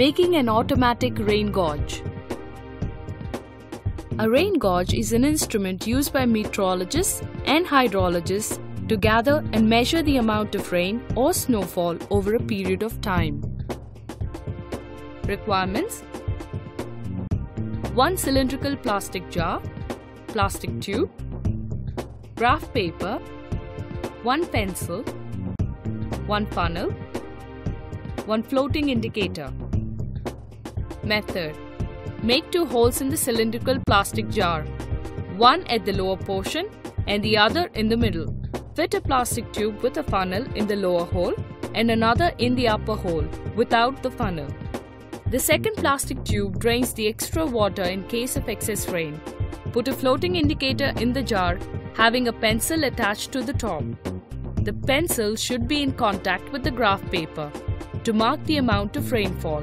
Making an automatic rain gauge. A rain gauge is an instrument used by meteorologists and hydrologists to gather and measure the amount of rain or snowfall over a period of time. Requirements 1 cylindrical plastic jar, plastic tube, graph paper, 1 pencil, 1 funnel, 1 floating indicator. Method Make two holes in the cylindrical plastic jar, one at the lower portion and the other in the middle. Fit a plastic tube with a funnel in the lower hole and another in the upper hole without the funnel. The second plastic tube drains the extra water in case of excess rain. Put a floating indicator in the jar having a pencil attached to the top. The pencil should be in contact with the graph paper to mark the amount of rainfall.